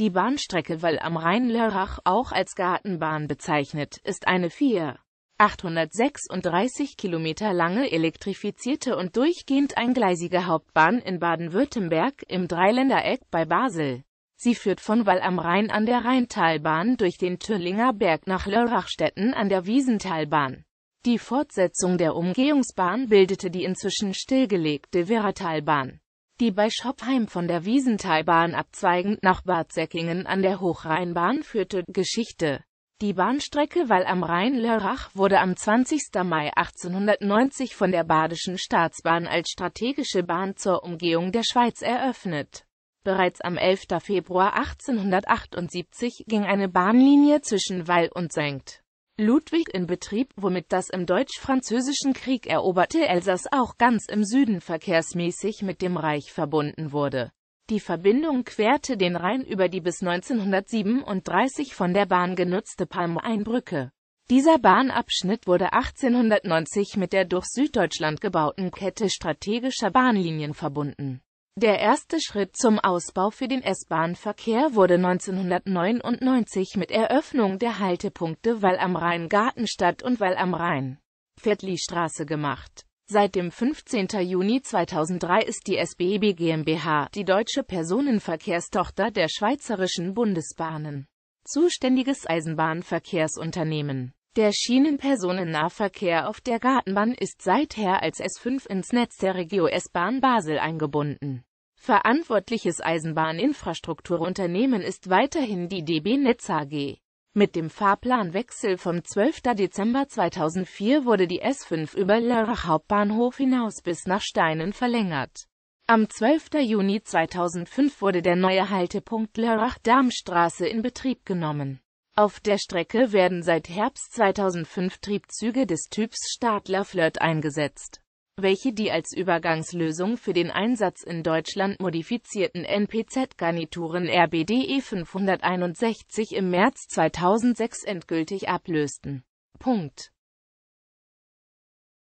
Die Bahnstrecke Wall am Rhein-Lörrach, auch als Gartenbahn bezeichnet, ist eine 4 836 Kilometer lange elektrifizierte und durchgehend eingleisige Hauptbahn in Baden-Württemberg im Dreiländereck bei Basel. Sie führt von Wall am Rhein an der Rheintalbahn durch den Türlinger Berg nach Lörrachstetten an der Wiesentalbahn. Die Fortsetzung der Umgehungsbahn bildete die inzwischen stillgelegte Werratalbahn, die bei Schopfheim von der Wiesentalbahn abzweigend nach Bad Säckingen an der Hochrheinbahn führte. Geschichte Die Bahnstrecke Wall am Rhein-Lörrach wurde am 20. Mai 1890 von der Badischen Staatsbahn als strategische Bahn zur Umgehung der Schweiz eröffnet. Bereits am 11. Februar 1878 ging eine Bahnlinie zwischen Wall und St. Ludwig in Betrieb, womit das im Deutsch-Französischen Krieg eroberte Elsass auch ganz im Süden verkehrsmäßig mit dem Reich verbunden wurde. Die Verbindung querte den Rhein über die bis 1937 von der Bahn genutzte Palm-Einbrücke. Dieser Bahnabschnitt wurde 1890 mit der durch Süddeutschland gebauten Kette strategischer Bahnlinien verbunden der erste Schritt zum Ausbau für den S-Bahn-Verkehr wurde 1999 mit Eröffnung der Haltepunkte Wall am Rhein Gartenstadt und Wall am Rhein Fettlistraße gemacht. Seit dem 15. Juni 2003 ist die SBB GmbH die deutsche Personenverkehrstochter der Schweizerischen Bundesbahnen. Zuständiges Eisenbahnverkehrsunternehmen. Der Schienenpersonennahverkehr auf der Gartenbahn ist seither als S5 ins Netz der Regio S-Bahn Basel eingebunden. Verantwortliches Eisenbahninfrastrukturunternehmen ist weiterhin die DB Netz AG. Mit dem Fahrplanwechsel vom 12. Dezember 2004 wurde die S5 über Lörrach Hauptbahnhof hinaus bis nach Steinen verlängert. Am 12. Juni 2005 wurde der neue Haltepunkt Lörrach-Darmstraße in Betrieb genommen. Auf der Strecke werden seit Herbst 2005 Triebzüge des Typs Stadler Flirt eingesetzt, welche die als Übergangslösung für den Einsatz in Deutschland modifizierten NPZ-Garnituren RBDE 561 im März 2006 endgültig ablösten. Punkt